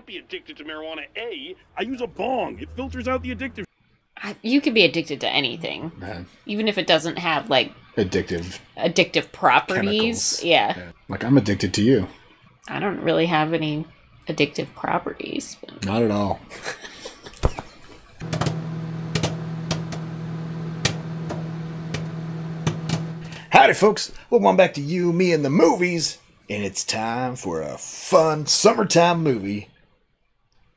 can't be addicted to marijuana. A, I use a bong. It filters out the addictive. You can be addicted to anything, Man, even if it doesn't have like addictive. addictive properties. Yeah. Yeah. Like I'm addicted to you. I don't really have any addictive properties. But... Not at all. Howdy, folks. Welcome back to You, Me, and the Movies. And it's time for a fun summertime movie.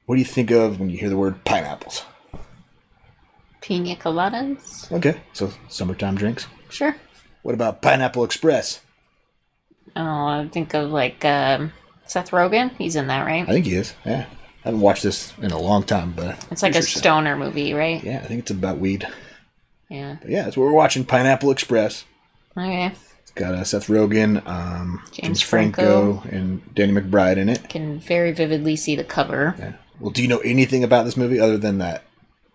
What do you think of when you hear the word pineapples? Pina coladas? Okay, so summertime drinks. Sure. What about Pineapple Express? Oh, I think of like um, Seth Rogen. He's in that, right? I think he is. Yeah. I haven't watched this in a long time, but It's like a pretty sure so. stoner movie, right? Yeah, I think it's about weed. Yeah. But yeah, that's what we're watching. Pineapple Express. Okay. It's got uh, Seth Rogen, um, James James Franco, and Danny McBride in it. Can very vividly see the cover. Yeah. Well, do you know anything about this movie other than that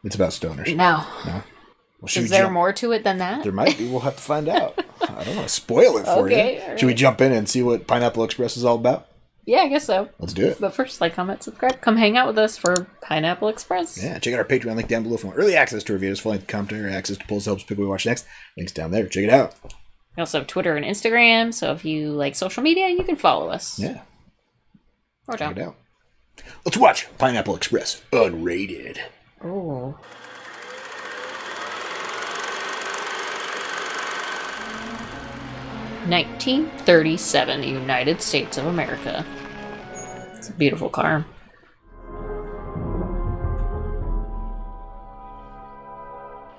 it's about stoners? No. Well, should Is there jump- more to it than that? There might be. We'll have to find out. I don't want to spoil it for Okay, you. all Should we jump in and see what Pineapple Express is all about? Yeah, I guess so. Let's do it. But first, like, comment, subscribe. Come hang out with us for Pineapple Express. Yeah, check out our Patreon link down below for more early access to reviews, full length commentary, access to polls, helps pick what we watch next. Links down there. Check it out. We also have Twitter and Instagram, so if you like social media, you can follow us. Yeah, Or check don't. it out. Let's watch Pineapple Express unrated. Ooh. Nineteen thirty-seven, United States of America. It's a beautiful car.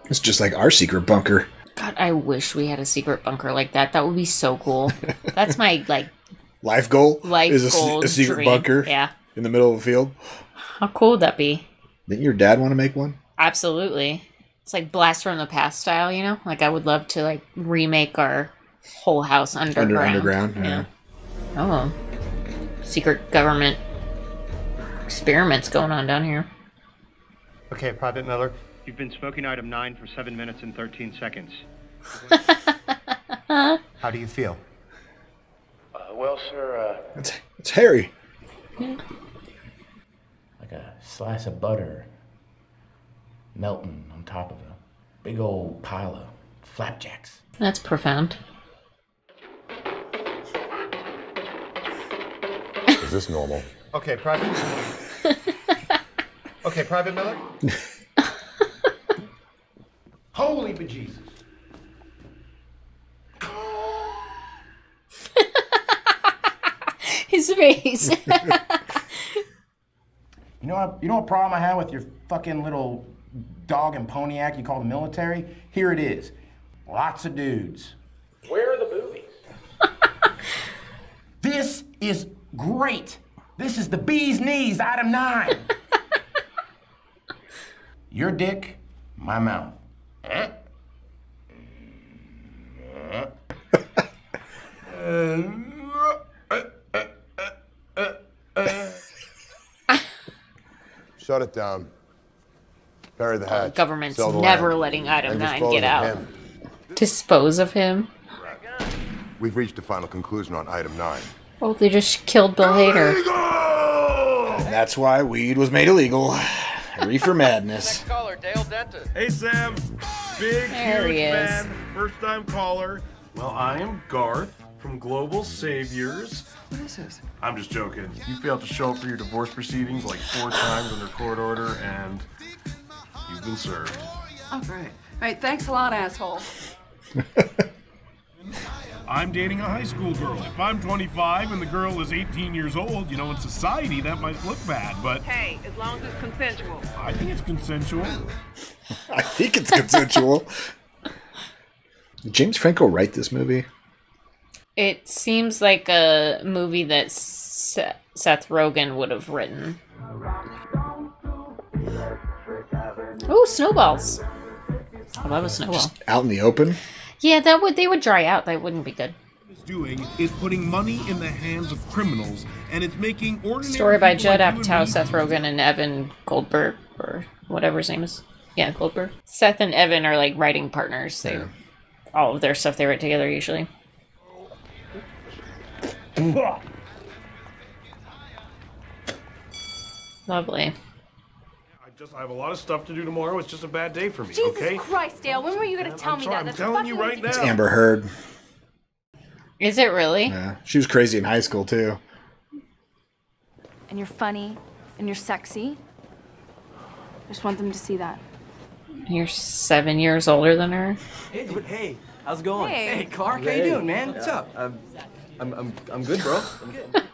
It's just like our secret bunker. God, I wish we had a secret bunker like that. That would be so cool. That's my like Life goal life is a, goal a secret dream. bunker Yeah. In the middle of a field. How cool would that be? Didn't your dad want to make one? Absolutely. It's like blast from the past style, you know? Like I would love to like remake our whole house underground. Under underground. Yeah. Oh. Secret government experiments going on down here. Okay, Private Miller. You've been smoking item 9 for 7 minutes and 13 seconds. How do you feel? Uh, well, sir, uh, It's, it's Harry. Like a slice of butter melting on top of a big old pile of flapjacks. That's profound. Is this normal? Okay, Private Miller. okay, Private Miller. Holy bejesus. His face. You know what, you know what problem I have with your fucking little dog and pony act you call the military? Here it is. Lots of dudes. Where are the boobies? This is great. This is the bee's knees, item nine. Your dick, my mouth. Eh? Shut it down. Bury the uh, hatch. Government's the never land. letting item And 9 get out. him. Dispose of him. We've reached a final conclusion on item nine. Oh, they just killed Bill Hader. And that's why weed was made illegal. Reefer madness. Caller, Dale Denton. Hey, Sam. Big, There huge he is. fan. First time caller. Well, I am Garth from Global Saviors. What is this? I'm just joking. You failed to show up for your divorce proceedings like four times under court order, and you've been served. Oh, great. All right, thanks a lot, asshole. I'm dating a high school girl. If I'm 25 and the girl is 18 years old, you know, in society that might look bad, but Hey, as long as it's consensual. I think it's consensual. I think it's consensual. Did James Franco write this movie? It seems like a movie that Seth Rogen would have written. Oh, snowballs! I love a snowball. Out in the open? Yeah, that would they would dry out. That wouldn't be good. It's doing is putting money in the hands of criminals, and it's making ordinary Story by people like Judd Apatow, me- Seth Rogen, and Evan Goldberg, or whatever his name is. Yeah, Goldberg. Seth and Evan are like writing partners. They all of their stuff they write together usually. Lovely. I just I have a lot of stuff to do tomorrow. It's just a bad day for me. Jesus okay. Christ, Dale, when were you gonna tell I'm me sorry, that? I'm That's telling you fucking right now. It's Amber Heard. Is it really? Yeah, she was crazy in high school too. And you're funny, and you're sexy. I just want them to see that. You're seven years older than her. Hey, hey, how's it going? Hey. Hey, Clark, how you doing, man? What's up? I'm, I'm, I'm, I'm good, bro. I'm good.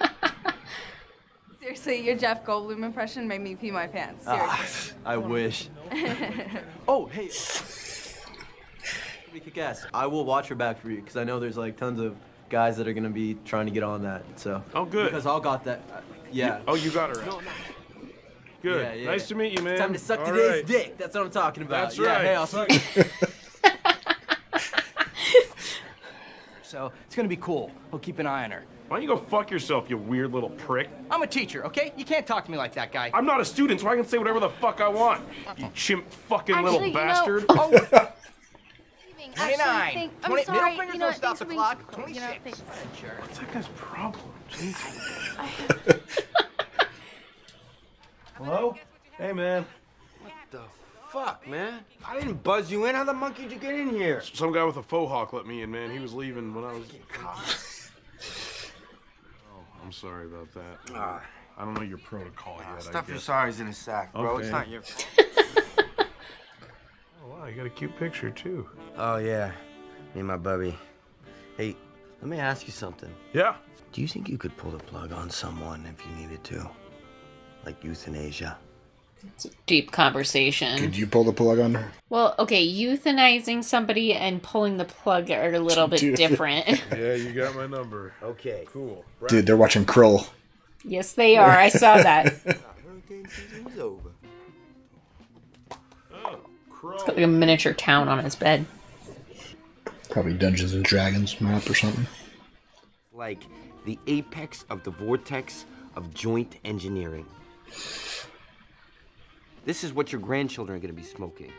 Seriously, your Jeff Goldblum impression made me pee my pants. Ah, Seriously. I wish. Oh, hey. We kick ass. I will watch her back for you because I know there's like tons of guys that are gonna be trying to get on that. So. Oh, good. Because I'll got that. uh, yeah. Oh, you got her. No, no. Good. Yeah, yeah. Nice to meet you, man. Time to suck All today's right. dick. That's what I'm talking about. That's yeah, right. Hey, I'll suck. so it's gonna be cool. We'll keep an eye on her. Why don't you go fuck yourself, you weird little prick? I'm a teacher, okay? You can't talk to me like that, guy. I'm not a student, so I can say whatever the fuck I want. You chimp fucking Actually, little you know- bastard. Oh, Actually, 29. think- I'm 20 sorry. middle finger you know, don't stop the for being- You know, thanks. What's that guy's problem? Jesus. Hello? Hey, man. Fuck, man. I didn't buzz you in. How the monkey did you get in here? Some guy with a faux hawk let me in, man. He was leaving when I was. Oh, I'm sorry about that. Ah. I don't know your protocol yet. I Stuff your guess. sorries in a sack, bro. It's not your fault. Oh, wow, you got a cute picture, too. oh, yeah. Me and my bubby. Hey, let me ask you something. Yeah. Do you think you could pull the plug on someone if you needed to? Like euthanasia? It's a deep conversation. Could you pull the plug on her? Well, okay, euthanizing somebody and pulling the plug are a little bit Dude. different. Yeah, you got my number. Okay. Cool. Dude, they're watching Krull. yes, they are. I saw that. Hurricane season is over. Oh, crow. Got like a miniature town on his bed. Probably Dungeons and Dragons map or something. Like the apex of the vortex of joint engineering. This is what your grandchildren are going to be smoking.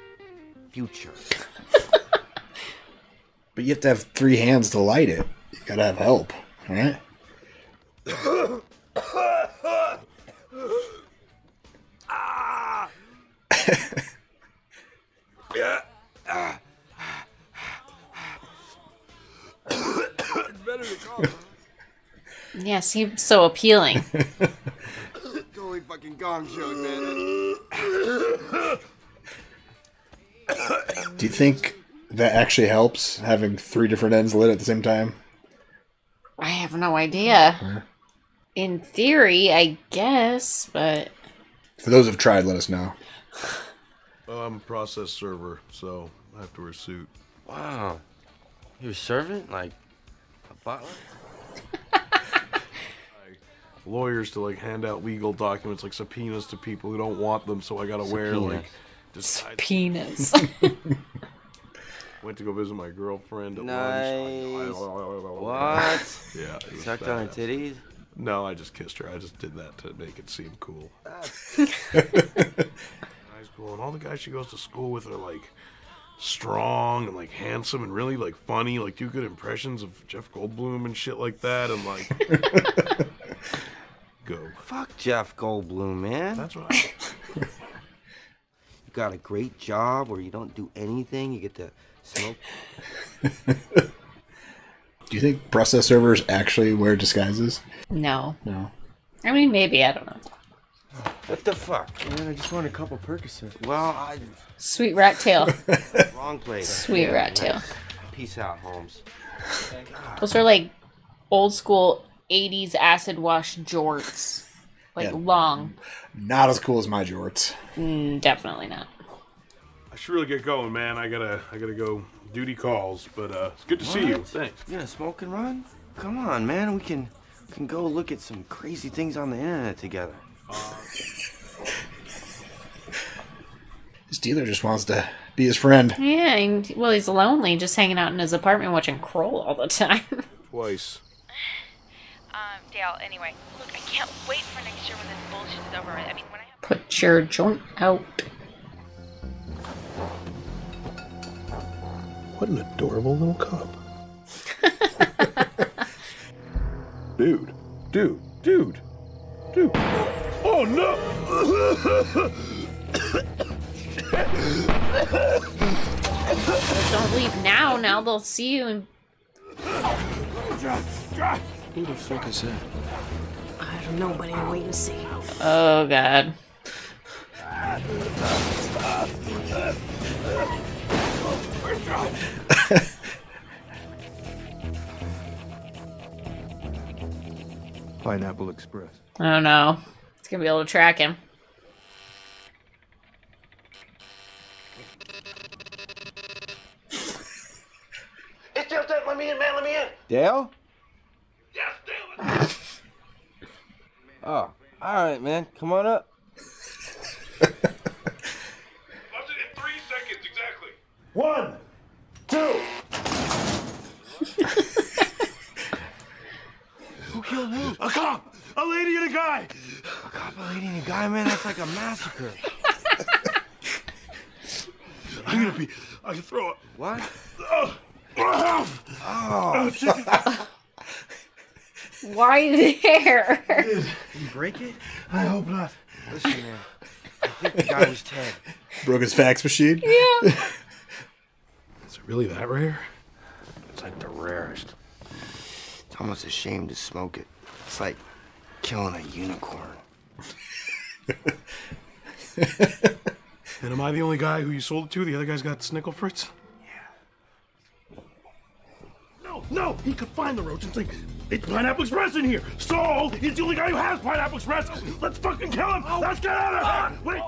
Future. But you have to have three hands to light it. You gotta have help, alright? Yeah, seems so appealing. Totally fucking gong show, man. Do you think that actually helps having three different ends lit at the same time? I have no idea. In theory, I guess, but For those who've tried, let us know. Well, I'm a process server, so I have to wear a suit. Wow. You're a servant? Like a butler? Lawyers to like hand out legal documents like subpoenas to people who don't want them, so I gotta wear like just I penis. went to go visit my girlfriend at Nice. lunch. What? Yeah, it was Sucked on her titties? No, I just kissed her. I just did that to make it seem cool. Ah. That's- high school, and all the guys she goes to school with are like strong and like handsome and really like funny, like do good impressions of Jeff Goldblum and shit like that, and like go. Fuck Jeff Goldblum, man. That's what I. You got a great job where you don't do anything. You get to smoke. Do you think process servers actually wear disguises? no. No. I mean, maybe, I don't know. What the fuck? Man, I just want a couple Percocets. Well, I Sweet rat tail. wrong place. Sweet rat tail. Peace out, Holmes. Those are like old school 80s acid wash jorts. Like Yeah. long. Not as cool as my jorts. Mm, definitely not. I should really get going, man. I gotta, I gotta go. Duty calls, but uh, it's good to see you. Thanks. You gonna smoke and run? Come on, man. We can we can go look at some crazy things on the internet together. This dealer just wants to be his friend. Yeah, and, well, he's lonely, just hanging out in his apartment watching Krull all the time. Twice. Dale, anyway, look, I can't wait for next year when this bullshit is over. I mean, when I have Put your joint out. What an adorable little cub. dude, dude, dude, dude. Oh, Oh no! Don't leave now. Now they'll see you and Who the fuck is that? I don't know, but I'll wait and see. Oh god. Pineapple Express. Oh no. It's gonna be able to track him. It's just that. Let me in, man. Let me in. Dale? Yes, damn it. Oh, all right, man. Come on up. One, two. Who killed who? A cop, a lady, and a guy. A cop, a lady, and a guy, man. That's like a massacre. I'm gonna be. I can throw it. What? Oh. Oh. oh Why there? Did you break it? I hope not. Listen, man. I think the guy was Ted. Broke his fax machine. Yeah. Is it really that rare? It's like the rarest. It's almost a shame to smoke it. It's like killing a unicorn. And am I the only guy who you sold it to? The other guy's got Snickle Fritz? Yeah. No, no, he could find the roach and say, it's Pineapple Express in here. So, he's the only guy who has Pineapple Express. Let's fucking kill him. Let's get out of here. Wait.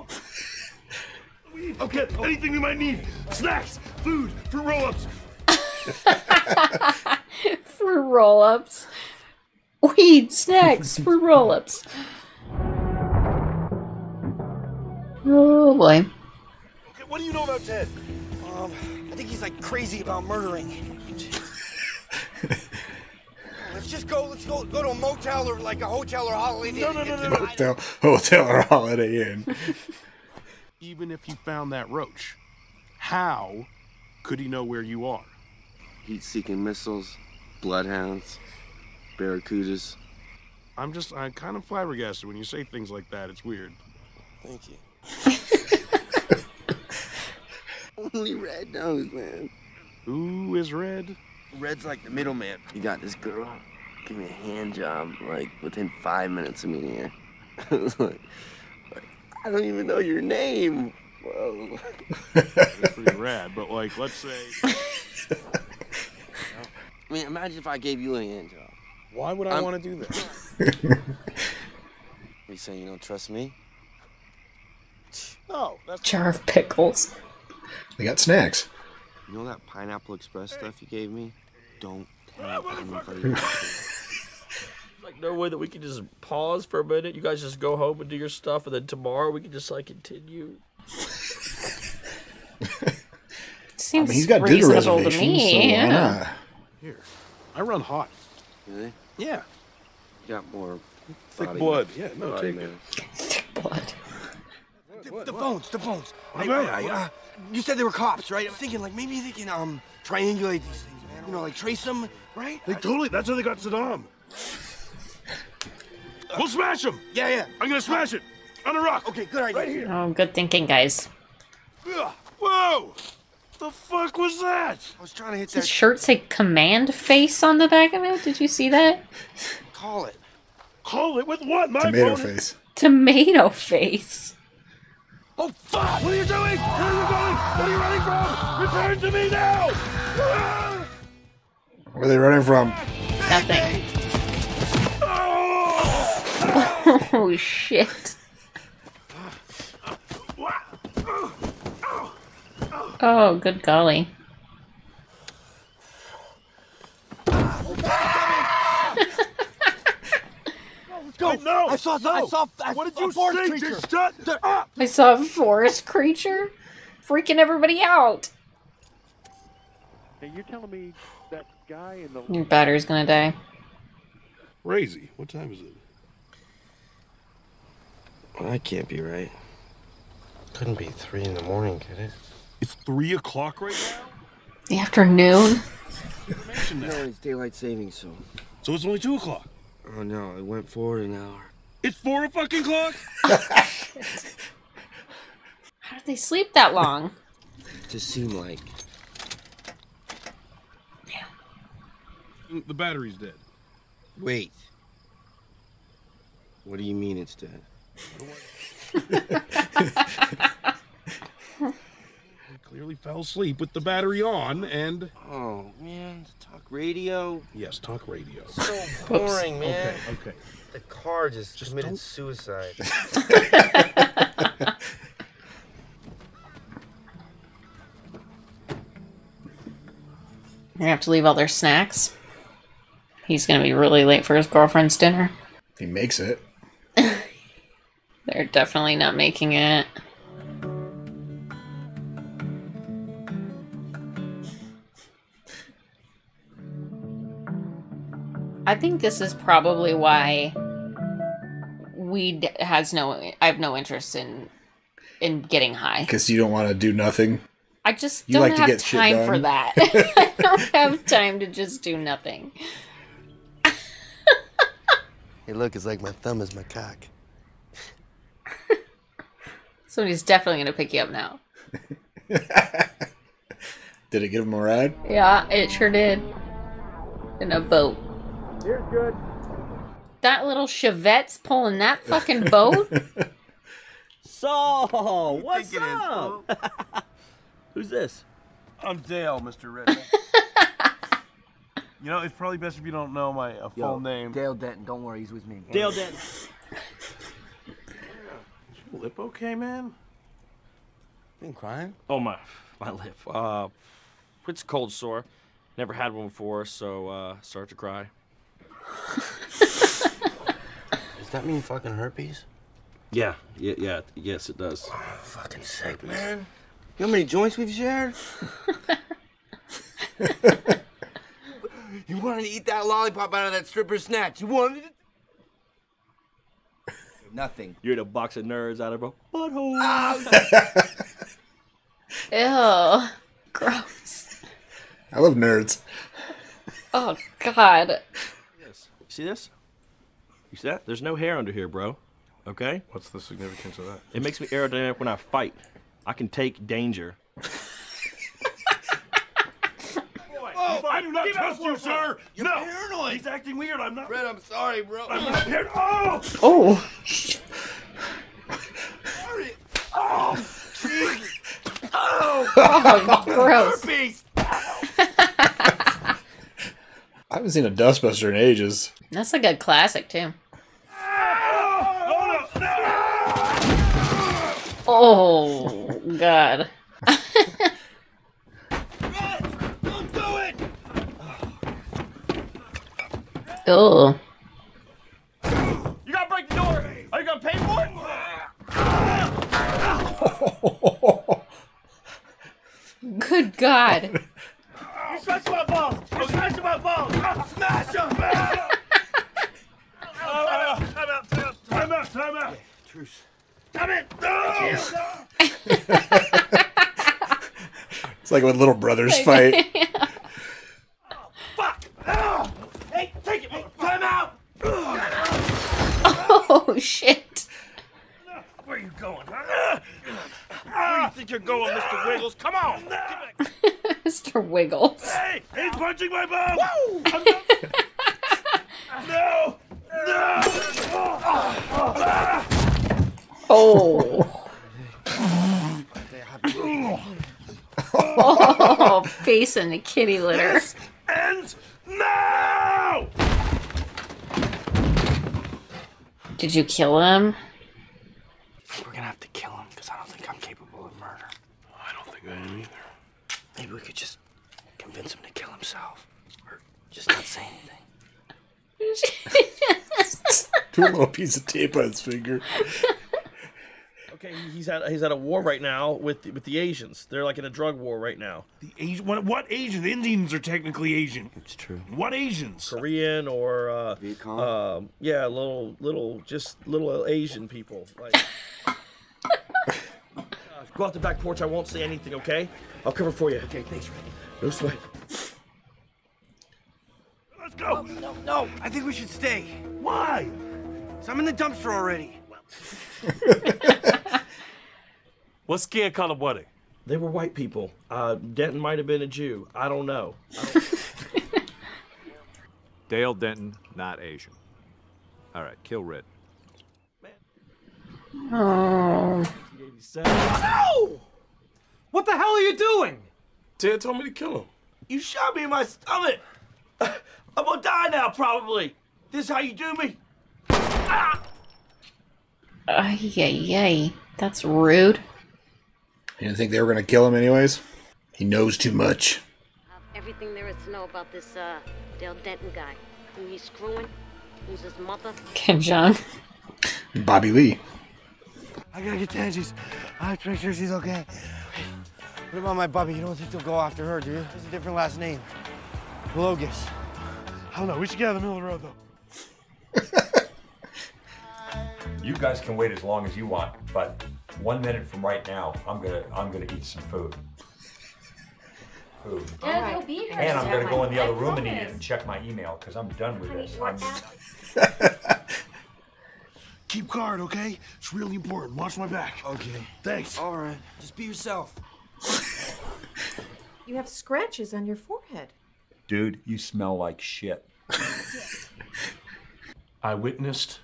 Okay, anything we might need. Snacks, food, fruit roll-ups. Fruit roll ups. Weed snacks for roll ups. Oh boy. Okay, What do you know about Ted? Um, I think he's like crazy about murdering. let's just go. Let's go. Go to a motel or like a hotel or holiday. No, no, no, no, no. Hotel, hotel or Holiday Inn. Even if he found that roach, how could he know where you are? Heat-seeking missiles, bloodhounds, barracudas. I'm just, I'm kind of flabbergasted when you say things like that. It's weird. Thank you. Only Red knows, man. Who is Red? Red's like the middleman. You got this girl. Give me a hand job, like within five minutes of meeting her. I was like, like, I don't even know your name. Whoa. That's pretty rad. But like, let's say, I mean, imagine if I gave you a hand job. why would I want to do that? You saying you don't trust me? No, that's Jar of pickles. They got snacks. You know that Pineapple Express stuff you gave me? Don't tell anybody. Like no way that we can just pause for a minute. You guys just go home and do your stuff, and then tomorrow we can just like continue. Seems he's got dinner reasonable to reservations, me. so why yeah. Here, I run hot. really? Yeah, You got more thick body- blood. Yeah, no, body take it. mass. Blood. The, the phones, the phones. I, Okay, I, I, uh, you said they were cops, right? I'm thinking like maybe they can um triangulate these things, man. You know, like trace them, right? They totally. That's how they got Saddam. We'll smash them! Yeah, yeah. I'm gonna smash it on a rock. Okay, good idea. Right here. Oh, good thinking, guys. Ugh. Whoa! The fuck was that? I was trying to hit Does his that. shirt say command face on the back of it? Did you see that? Call it. Call it with what? My Tomato opponent? face. Tomato face. Oh fuck! What are you doing? Where are you going? What are you running from? Return to me now! Where are they running from? Nothing. Oh! Oh shit. Oh, good golly. Go! no! I saw. I saw. I What did saw a you forest say? creature. Just shut up! I saw a forest creature freaking everybody out. Hey, you're telling me that guy in the Your battery's gonna die. Crazy. What time is it? I can't be right. Couldn't be three in the morning, could it? It's three o'clock right now. The afternoon. No, it's daylight savings, so. So it's only two o'clock. Oh no, it went forward an hour. It's four fucking clock. How did they sleep that long? to seem like. The battery's dead. Wait. What do you mean it's dead? Clearly fell asleep with the battery on and. Oh man, talk radio. Yes, talk radio. So boring, man. Okay, okay. The car just, committed suicide. They have to leave all their snacks. He's gonna be really late for his girlfriend's dinner. He makes it. They're definitely not making it. I think this is probably why weed has no. I have no interest in in getting high. Because you don't want to do nothing. I just You don't like to have get shit time for that. I don't have time to just do nothing. hey, look, it's like my thumb is my cock. Somebody's definitely gonna pick you up now. Did it give him a ride? Yeah, it sure did. In a boat. Here's good. That little Chevette's pulling that fucking boat? Saul, what's up? Who's this? I'm Dale, Mr. Redman. you know, it's probably best if you don't know my uh, full Yo, name. Dale Denton. Don't worry, he's with me. Dale Denton. Your lip okay, man? Been crying? Oh my, my lip. Uh, it's a cold sore. Never had one before, so uh, start to cry. Does that mean fucking herpes? Yeah, yeah, yeah. Yes, it does. Oh, fucking sick, man. You know how many joints we've shared? you wanted to eat that lollipop out of that stripper snatch. You wanted it. Nothing. You're the box of nerds out of a butthole. Ah! Ew. Gross. I love nerds. Oh god. Yes. You see this? You see that? There's no hair under here, bro. Okay? What's the significance of that? It makes me aerodynamic when I fight. I can take danger. Oh, I do not trust you, sir! You're no! paranoid. He's acting weird. I'm not. Fred, I'm sorry, bro. I'm not paranoid. Oh! Oh. Oh! Oh! Oh, gross. Herpes! I haven't seen a Dustbuster in ages. That's a good classic too. Oh, no! No! Oh god. Don't do it! Ew. You gotta break the door! Are you gonna pay for it? Good god. You smash my balls! You smash my balls! Smash them! Time out, time out, time out, time out. Truce. Damn it! No! It's like when little brothers fight. Fuck! Ah! Hey, take it! Time out! Oh shit. Where are you going? huh? Ah! Where do you think you're going, Mr. Wiggles? Come on! Get back. Mr. Wiggles. Hey! He's punching my bum! I'm not... no! No! Ah! Oh. Oh, face in the kitty litter. And now! Did you kill him? We're gonna have to kill him because I don't think I'm capable of murder. I don't think I am either. Maybe we could just convince him to kill himself, or just not say anything. Put a little piece of tape on his finger. Okay, he's at he's at a war right now with the, with the Asians. They're like in a drug war right now. The Asian. What, what Asians? Indians are technically Asian. It's true. What Asians? Korean or uh, Viet Cong? um, yeah, little little just little Asian people. Like, Uh, go out the back porch. I won't say anything. Okay? I'll cover for you. Okay, thanks, Freddy. No sweat. Let's go! No, no, I think we should stay. Why? So I'm in the dumpster already. What skin color were they? They were white people. Uh, Denton might have been a Jew. I don't know. Dale Denton, not Asian. All right, kill Red. Oh. No! What the hell are you doing? Ted told me to kill him. You shot me in my stomach. I'm gonna die now, probably. This is how you do me? Ay, ay, ay. That's rude. You didn't think they were going to kill him anyways? He knows too much. Everything there is to know about this uh, Dale Denton guy. Who he's screwing, who's his mother. Kim Jong. Bobby Lee. I gotta get to Angie's. I have to make sure she's okay. What about my Bobby? You don't think they'll go after her, do you? It's a different last name. Logus. I don't know. We should get out of the middle of the road, though. You guys can wait as long as you want, but one minute from right now, I'm gonna I'm gonna eat some food. Food. Dad, you'll be here And I'm gonna go in the I other room and eat it and check my email because I'm done with this. I'm, Keep guard, okay? It's really important. Watch my back. Okay. Thanks. All right. Just be yourself. You have scratches on your forehead. dude, you smell like shit. I witnessed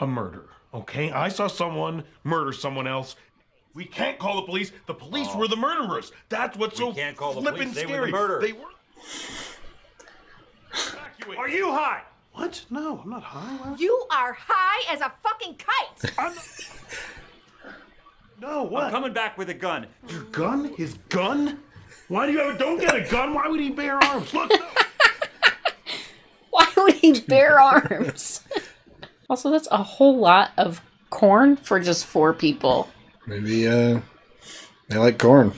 a murder. Okay, I saw someone murder someone else. We can't call the police. The police oh. were the murderers. That's what's so can't call the flippin' police. They were the scary. murderers. They were. Are you high? What? No, I'm not high. Why You are high as a fucking kite. No, what? I'm coming back with a gun. Your gun? His gun? Why do you have? Don't get a gun. Why would he bear arms? Look. no. Why would he bear arms? Also, that's a whole lot of corn for just four people. Maybe uh, they like corn.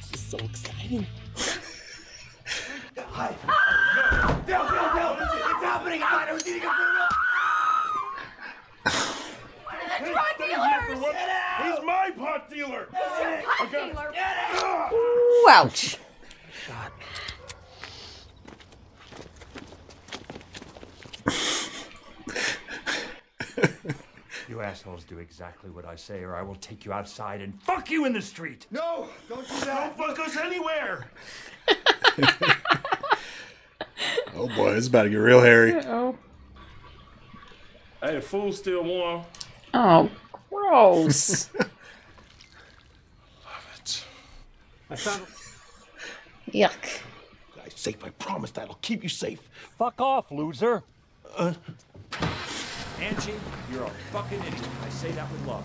This is so exciting. Hi. Dale, Dale, Dale! It's, it's happening! I don't need to go Drug dealers! He's my pot dealer. Pot dealer. Ouch. You assholes do exactly what I say, or I will take you outside and fuck you in the street. No! Don't do that! Don't fuck us anywhere. Oh boy, it's about to get real hairy. Oh. Hey, the food's still warm. Oh, gross. I found Yuck. Guy's safe. I promise that'll keep you safe. Fuck off, loser. Uh, Angie, you're a fucking idiot. I say that with love.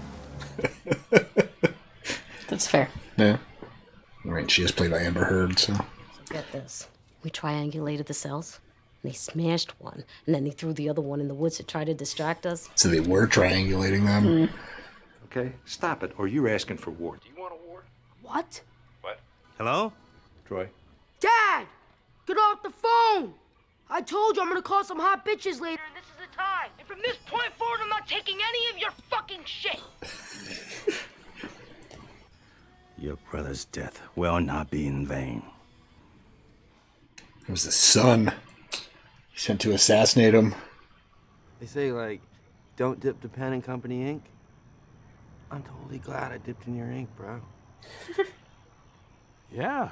That's fair. Yeah. I mean, she is played by Amber Heard, so. Get this. We triangulated the cells. And they smashed one, and then they threw the other one in the woods to try to distract us. So they were triangulating them. Mm-hmm. Okay, stop it, or you're asking for war. Do you want a war. What? What? Hello? Troy. Dad! Get off the phone! I told you I'm gonna call some hot bitches later, and this is the time. And from this point forward, I'm not taking any of your fucking shit. Your brother's death will not be in vain. It was the son. Sent to assassinate him. They say, like, don't dip the pen in company ink. I'm totally glad I dipped in your ink, bro. Yeah.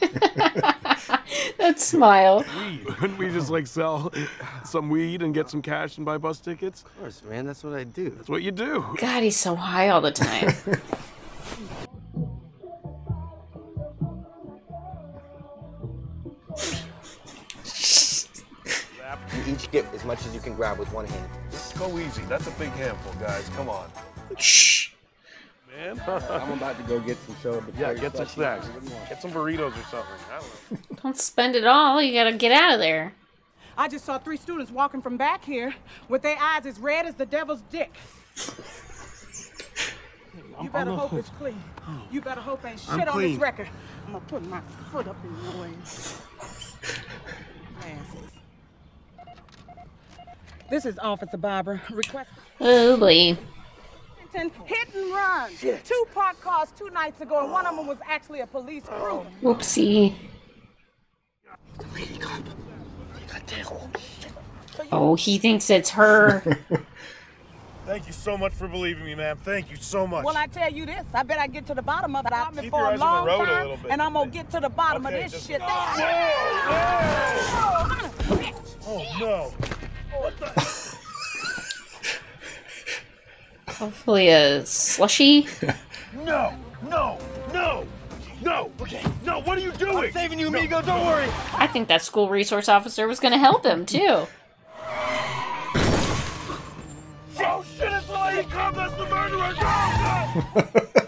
That smile. Weed. Couldn't we just like sell some weed and get some cash and buy bus tickets? Of course, man. That's what I do. That's what you do. God, he's so high all the time. You each get as much as you can grab with one hand. Go easy. That's a big handful, guys. Come on. Shh. Man. I'm about to go get some soda. but Yeah, get some snacks. Get some burritos or something. I don't know. Don't spend it all. You gotta get out of there. I just saw three students walking from back here with their eyes as red as the devil's dick. You better I'm- hope it's clean. You better hope ain't I'm shit on clean. this record. I'm gonna put my foot up in your way. This is Officer Barbara. Request Oh boy. Hit and run. Shit. Two parked cars two nights ago, and one of them was actually a police cruiser. Whoopsie. Oh, he thinks it's her. Thank you so much for believing me, ma'am. Thank you so much. Well, I tell you this, I bet I get to the bottom of it. I've been for a long time, a and I'm gonna get to the bottom okay, of this shit. Oh, oh, no! Oh, no. What the? Hopefully a slushy. No, no, no, no. Okay, no. What are you doing? I'm saving you, amigo. Don't worry. I think that school resource officer was gonna help him too. Oh shit! It's the lady cop. That's the murderer. Go, go.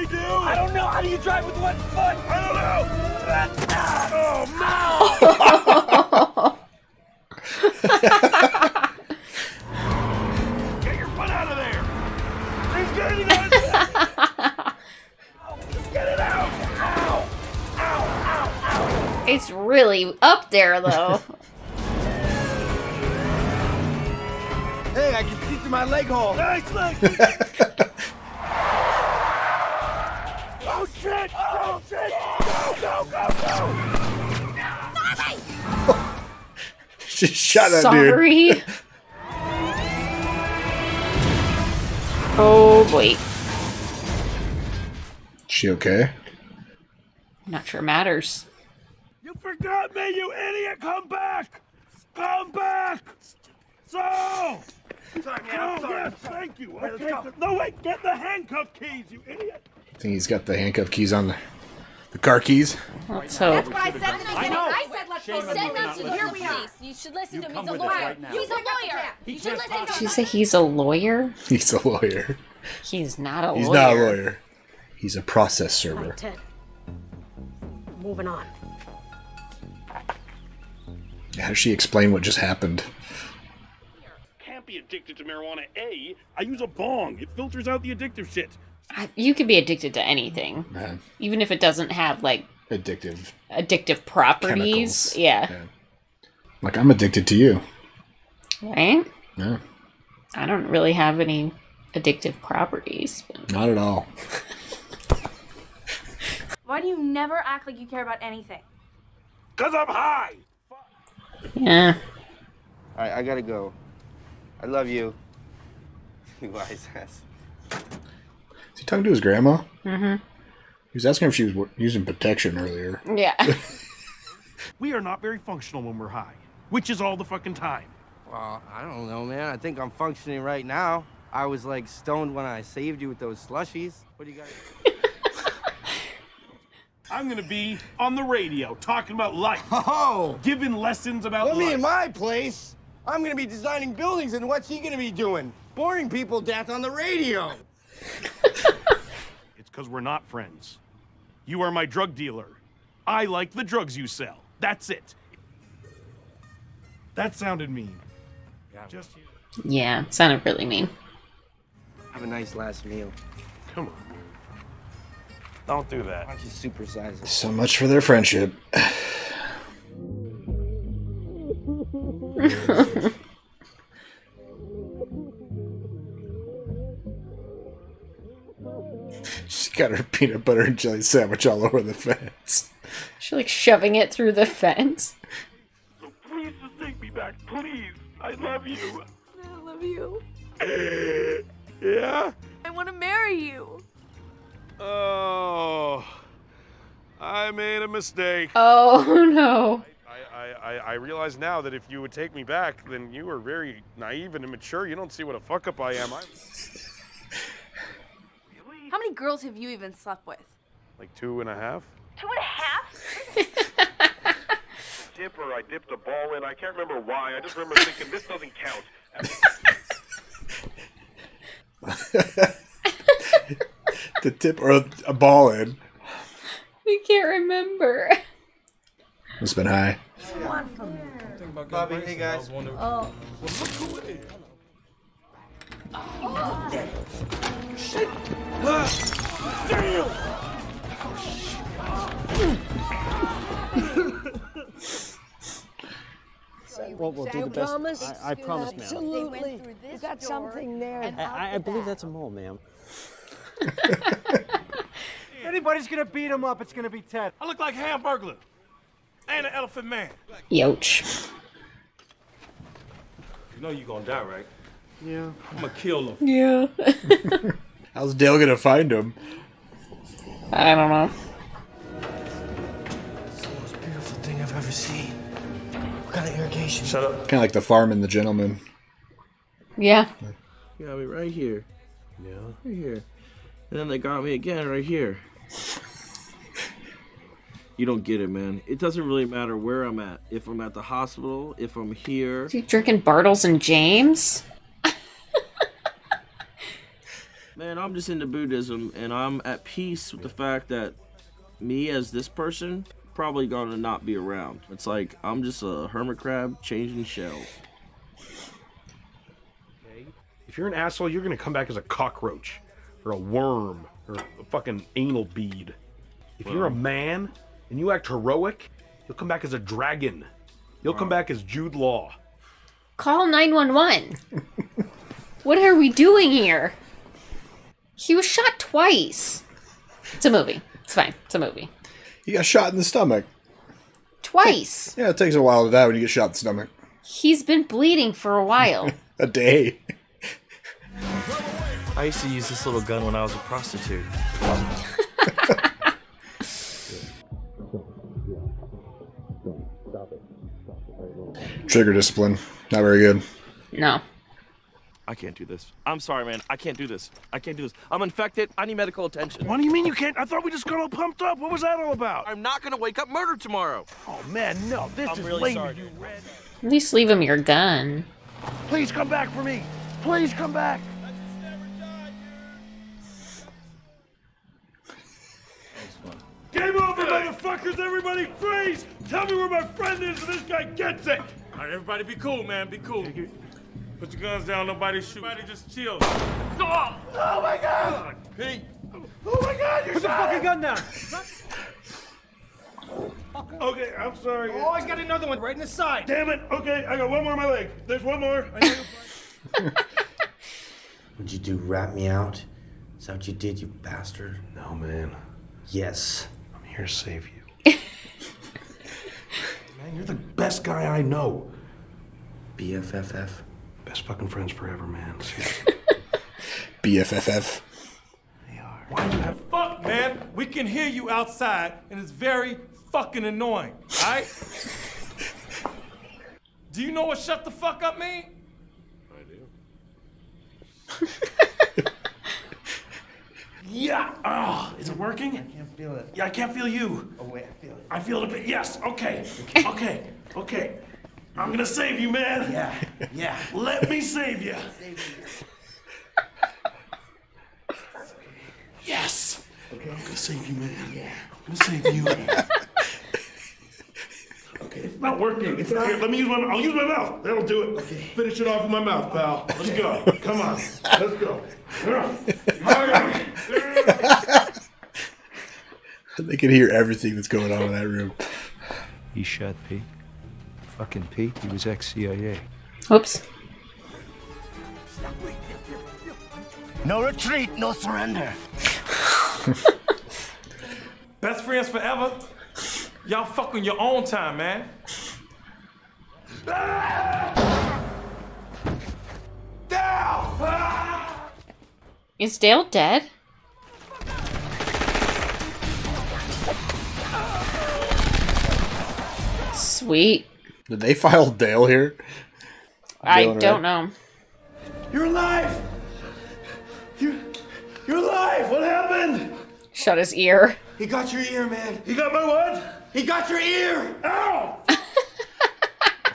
They do? I don't know. How do you drive with one foot? I don't know. Oh no! Get your foot out of there! He's getting out! Oh, just get it out! Ow! Ow! Ow! Ow! It's really up there though. Hey, I can see through my leg hole. Nice leg! Shit! Go! Go! Go! Go! She shot that dude. Sorry. oh boy. She okay? Not sure matters. You forgot me, you idiot! Come back! Come back! So! Sorry, man, I'm sorry. Yes, thank you. Okay, no, wait, get the handcuff keys, you idiot! I think he's got the handcuff keys on the, the car keys. Let's hope. That's what I said in the beginning. know. I said let's go Shame sit on you to not Here we are. You should listen You to him. come He's a lawyer. right. He's a lawyer. He You should listen to She him. say he's a lawyer? He's a lawyer. He's not a lawyer. He's not a lawyer. He's a process server. Right, Ted. Moving on. How does she explain what just happened? Can't be addicted to marijuana. A, I use a bong. It filters out the addictive shit. I- You could be addicted to anything, Man, even if it doesn't have like addictive. addictive properties. Chemicals. Yeah. Like I'm addicted to you. Right? Yeah, I don't really have any addictive properties. But... not at all. Why do you never act like you care about anything? Cause I'm high. Yeah. All right, I gotta go. I love you. You wise ass. Is he talking to his grandma? Mm-hmm. He was asking if she was using protection earlier. Yeah. We are not very functional when we're high, which is all the fucking time. Well, I don't know, man. I think I'm functioning right now. I was like stoned when I saved you with those slushies. What do you got? I'm gonna be on the radio talking about life. Oh! Giving lessons about Put me life. in my place. I'm gonna be designing buildings, and what's he gonna be doing? Boring people death on the radio. It's because we're not friends. You are my drug dealer. I like the drugs you sell. That's it. That sounded mean. Just you. Yeah. Sounded really mean. Have a nice last meal. Come on. Don't do that. Why don't you supersize it? So much for their friendship. got her peanut butter and jelly sandwich all over the fence. She's like shoving it through the fence. So Please just take me back, please. I love you. I love you. Yeah? I want to marry you. Oh, I made a mistake. Oh no. I, I, I realize now that if you would take me back, then you are very naive and immature. You don't see what a fuck up I am. I'm How many girls have you even slept with? like two and a half. Two and a half? Dipper, I dipped a ball in. I can't remember why. I just remember thinking this doesn't count. The tip or a, a ball in. We can't remember. It's been high. Bobby, hey guys. Oh. Well, we'll do You the best. promise? I, I promise, ma'am. Absolutely. You got something there. I, I, I believe that's a mole, ma'am. Anybody's gonna beat him up, it's gonna be Ted. I look like Hamburglar and an Elephant Man. Yoch. You know you're gonna die, right? Yeah. I'm gonna kill him. Yeah. How's Dale gonna find him? I don't know. It's the most beautiful thing I've ever seen. What kind of irrigation? Shut up. Kind of like the farm and the gentleman. Yeah. You got me right here. Yeah. Right here. And then they got me again right here. You don't get it, man. It doesn't really matter where I'm at. If I'm at the hospital, if I'm here. You drinking Bartles and Jaymes? Man, I'm just into Buddhism and I'm at peace with the fact that me as this person probably gonna not be around. It's like I'm just a hermit crab changing shells. If you're an asshole, you're gonna come back as a cockroach, or a worm, or a fucking anal bead. If you're a man and you act heroic, you'll come back as a dragon. You'll come back as Jude Law. Call 911. what are we doing here? He was shot twice. It's a movie. It's fine. It's a movie. He got shot in the stomach. Twice. Yeah, it takes a while to die when you get shot in the stomach. He's been bleeding for a while. A day. I used to use this little gun when I was a prostitute. Trigger discipline. Not very good. No. I can't do this. I'm sorry, man. I can't do this. I can't do this. I'm infected. I need medical attention. What do you mean you can't? I thought we just got all pumped up. What was that all about? I'm not gonna wake up murdered tomorrow. Oh man, no. This I'm is really lame. sorry, You. At least leave him your gun. Please come back for me. Please come back. Game over, motherfuckers! Everybody freeze! Tell me where my friend is, and this guy gets it. All right, everybody, be cool, man. Be cool. Put your guns down. Nobody shoot. Everybody just chill. Oh, oh my God! Pete. Oh my God! You're Put the shot. fucking gun down. Okay, I'm sorry. Oh, he's got another one right in the side. Damn it! Okay, I got one more on my leg. There's one more. I know What'd you do? Rat me out? Is that what you did, you bastard? No, man. Yes. I'm here to save you. man, you're the best guy I know. BFFF. Best fucking friends forever, man. Seriously. BFFF. Why you have fuck, man? We can hear you outside, and it's very fucking annoying. All right? do you know what shut the fuck up mean? I do. Yeah. Oh, is it working? I can't feel it. Yeah, I can't feel you. Oh wait, I feel it. I feel it a bit. Yes. Okay. Okay. Okay. I'm gonna save you, man. Yeah. Yeah. Let me save you. Yes. Okay. I'm gonna save you, man. Yeah. I'm gonna save you. okay. It's not working. It's not. Here, let me use my. I'll use my mouth. That'll do it. Okay. Finish it off with my mouth, pal. Let's go. Come on. Let's go. They can hear everything that's going on in that room. He shut, Pete. Fucking Pete. He was ex-CIA. Oops. No retreat, no surrender. Best friends forever. Y'all fuck on your own time, man. Is Dale dead? Sweet. Did they file Dale here? I Dale and don't Red? know. You're alive. You, you're alive. What happened? Shut his ear. He got your ear, man. He got my what? He got your ear. Ow!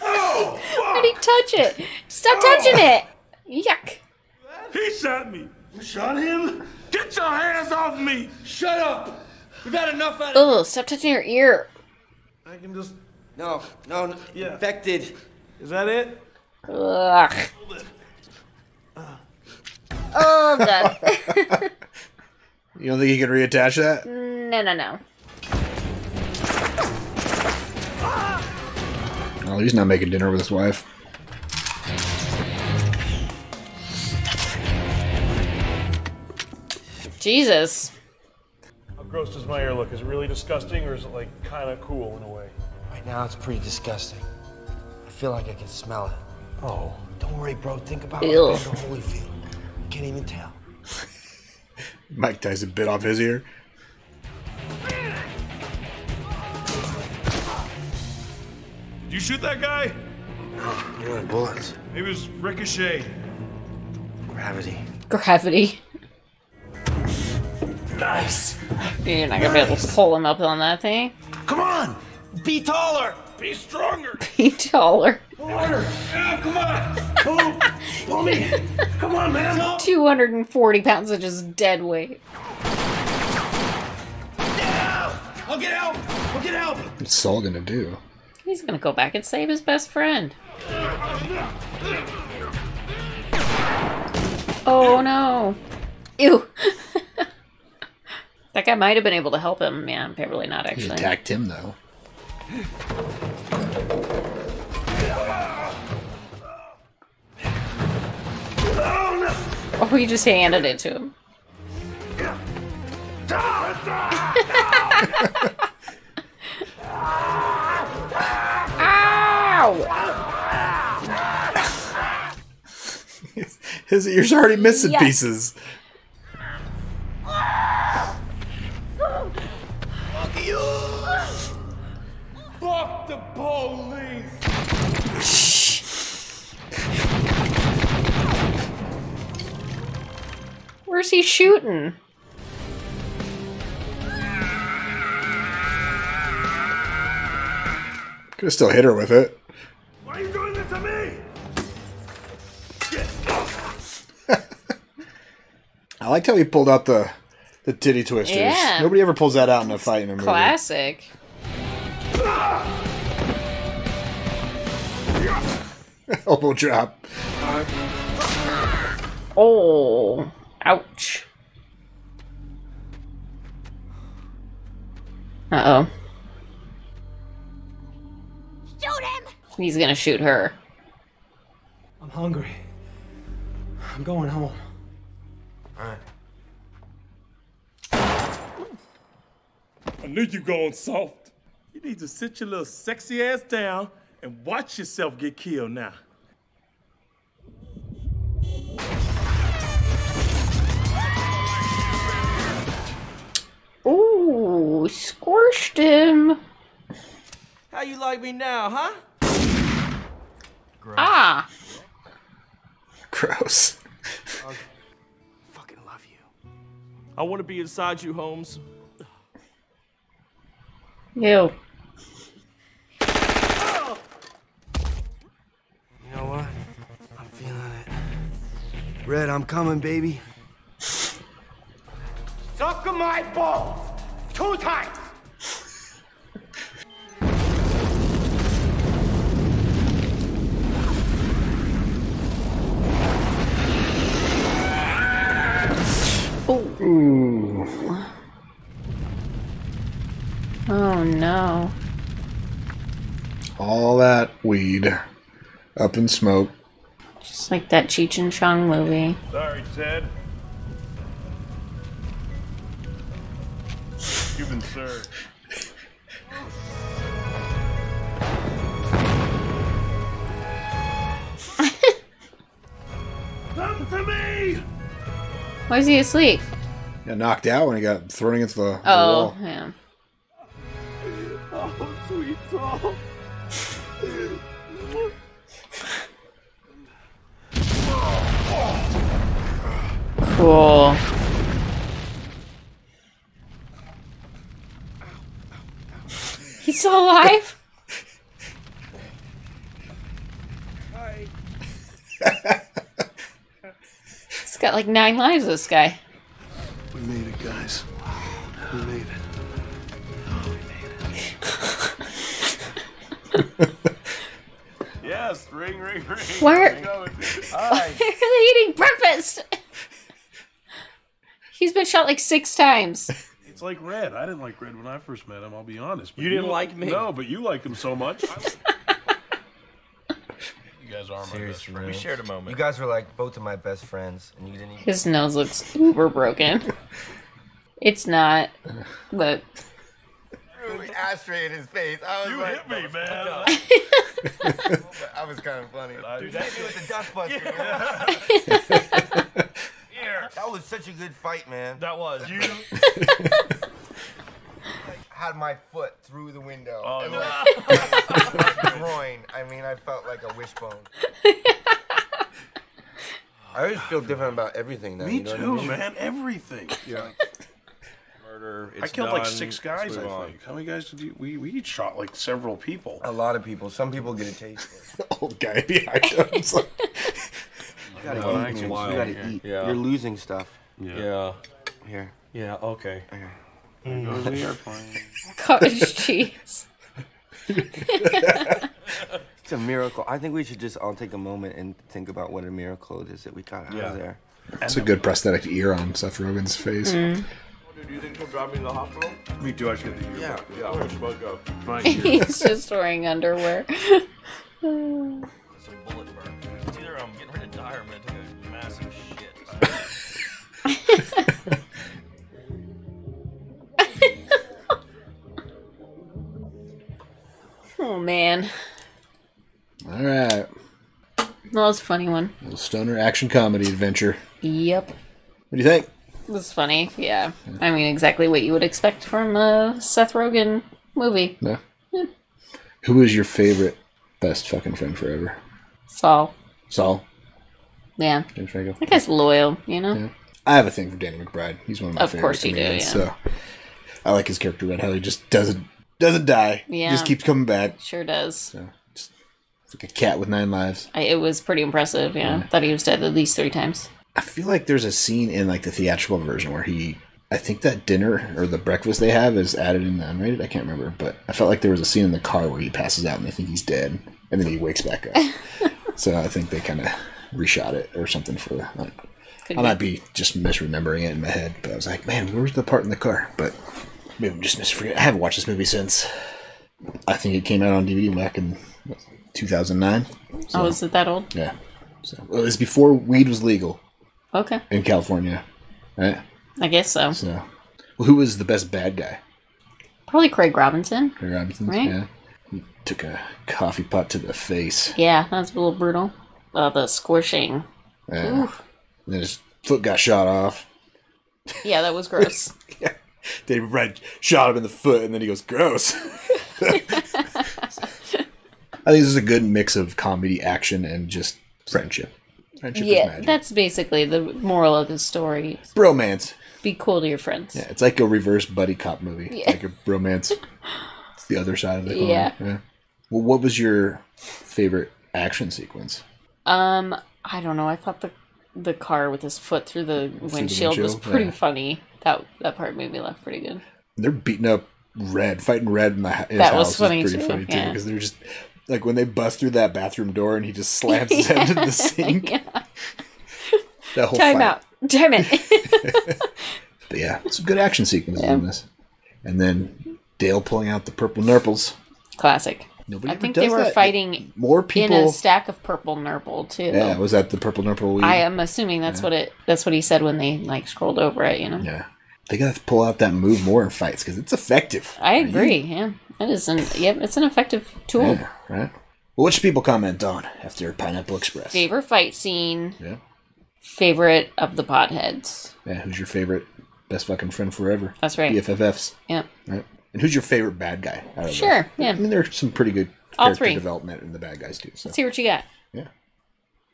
Ow! Why'd he touch it? Stop touching it! Yuck. He shot me. You shot him? Get your hands off me! Shut up. We've had enough out of Ugh, stop touching your ear. I can just. No, no, no. Yeah. Infected. Is that it? Ugh. Oh god. You don't think he can reattach that? no, no, no. Oh, he's not making dinner with his wife. Jesus. How gross does my hair look? Is it really disgusting or is it like kind of cool in a way? Right now, it's pretty disgusting. I feel like I can smell it. Oh. Don't worry, bro. Think about Ew. how Evander Holyfield. You can't even tell. Mike Tyson bit off his ear. Did you shoot that guy? You know, bullets. It was Ricochet. Gravity. Gravity. Nice. You're not gonna be able to pull him up on that thing. Come on! Be taller! Be stronger! Be taller. Harder! Yeah, come on! Pull, pull me! Come on, man! 240 pounds of just dead weight. I'll get help. I'll get help. What's Saul gonna do? He's gonna go back and save his best friend. Oh no. Ew. that guy might have been able to help him. Yeah, apparently not actually. He actually. attacked him though. Oh, he just handed it to him. His ears are already missing Yes. pieces. Shooting? Could have still hit her with it. Why are you doing this to me? I liked how he pulled out the the titty twisters. Yeah. Nobody ever pulls that out in a fight in a movie. Classic. Elbow drop. Oh, ouch. Uh oh. Shoot him! He's gonna shoot her. I'm hungry. I'm going home. Alright. I knew you going soft. You need to sit your little sexy ass down and watch yourself get killed now. Squished him. How you like me now, huh? Ah. Gross. I fucking love you. I want to be inside you, Holmes. Ew. You know what? I'm feeling it. Red, I'm coming, baby. Suck my balls! Two times! Ooh. Oh no. All that weed up in smoke. Just like that Cheech and Chong movie. Sorry, Ted. You've been served. Come to me! Why is he asleep? He Got knocked out when he got thrown against the, the Oh, wall. yeah. Oh, sweet soul. Cool. He's still alive? He's got like nine lives, this guy. We made it, guys. We made it. Yes, ring, ring, ring. Where- How's it going? why are they eating breakfast? He's been shot like six times. It's like Red. I didn't like Red when I first met him. I'll be honest. But You didn't like me? No, but you like him so much. You guys guys are my best Seriously, friends. man. We shared a moment. You guys were like both of my best friends, and you didn't even. His nose looks uber broken. It's not, but threw an ashtray in his face. I was You like, hit me, man. I was kind of funny. Dude, that- hit me with the dustbuster. Here. That was such a good fight, man. That was. You. had my foot through the window. Oh, and no. like, my groin. I mean, I felt like a wishbone. I always feel different about everything now. Me you know what I too, mean? man. Everything. Yeah. Murder. I killed like six guys. I think. How many guys did you? We we each shot like several people. A lot of people. Some people get a taste. Old guy behind him. It's like- You gotta Well, eat, that's man. wild. You gotta Yeah. eat. Yeah. You're losing stuff. Yeah. Here. Yeah. Okay. Here. There goes the airplane. cottage cheese. It's a miracle. I think we should just all take a moment and think about what a miracle it is that we got out Yeah. of there. It's a good prosthetic ear on Seth Rogen's face. Mm. Do you think he'll drive me to the hospital? Me too. I should get the ear. Yeah, yeah. Where's Bud go? He's just wearing underwear. Some bullet burn. It's either I'm getting ready to die or I'm gonna take oh man, All right. that was a funny one. Little stoner action comedy adventure. Yep, What do you think? it was funny. Yeah, I mean exactly what you would expect from a Seth Rogen movie. Yeah. Who is your favorite best fucking friend forever? Saul. Saul? Yeah, James Franco? that guy's loyal. You know. Yeah. I have a thing for Danny McBride. He's one of my Of favorite course you do, yeah. So I like his character Red. How he just doesn't doesn't die. Yeah. Just keeps coming back. Sure does. So just it's like a cat with nine lives. I, it was pretty impressive. Yeah. Yeah. thought he was dead at least three times. I feel like there's a scene in like the theatrical version where he I think that dinner or the breakfast they have is added in the unrated. I can't remember, but I felt like there was a scene in the car where he passes out and they think he's dead, and then he wakes back up. so I think they kind of reshot it or something for. Like, Could I might be just misremembering it in my head, but I was like, man, where's the part in the car? But maybe I'm just misforgetting. I haven't watched this movie since. I think it came out on DVD back in what, 2009. Oh, is it that old? Yeah. So well, it was before weed was legal Okay, in California, right? I guess so. So, well, who was the best bad guy? Probably Craig Robinson. Craig Robinson. Right. Yeah. He took a coffee pot to the face. Yeah, that's a little brutal. Uh, the squishing. Yeah. Oof. Then his foot got shot off. Yeah, that was gross. They right shot him in the foot, and then he goes, "Gross." I think this is a good mix of comedy, action, and just friendship. Friendship is yeah, magic. that's basically the moral of the story. Bromance. Be cool to your friends. Yeah, it's like a reverse buddy cop movie. Yeah. Like a bromance. it's the other side of the coin. Yeah. Well, what was your favorite action sequence? Um, I don't know. I thought the the car with his foot through the windshield, was windshield, pretty yeah. funny. That that part made me laugh pretty good. They're beating up Red, fighting Red in the his That was house funny is pretty too, funny too yeah. because they're just like when they bust through that bathroom door and he just slams his head into the sink. That whole Time fight. out. Damn it. But yeah, some good action sequences Yeah. in this. And then Dale pulling out the purple nurples. Classic. Nobody I think they were that. fighting More people in a stack of purple nurple too. yeah, was that the purple nurple weed? I am assuming that's what it. That's what he said when they like scrolled over it. You know. Yeah, they gotta pull out that move more in fights because it's effective. I agree. Yeah, it is an. Yep, it's an effective tool. Yeah, right. Well, what should people comment on after Pineapple Express? Favorite fight scene. Yeah. Favorite of the potheads. Yeah, who's your favorite best fucking friend forever? That's right. BFFs. Yeah. Right. And who's your favorite bad guy? Out of Sure, that? yeah. I mean, there's some pretty good All character three. development in the bad guys too. So. Let's see what you got. Yeah.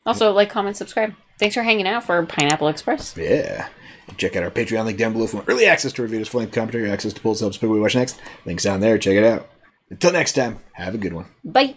Also, like, comment, subscribe. Thanks for hanging out for Pineapple Express. Yeah. Check out our Patreon link down below for early access to full length commentary, access to polls, helps pick what we watch next. Links down there. Check it out. Until next time, have a good one. Bye.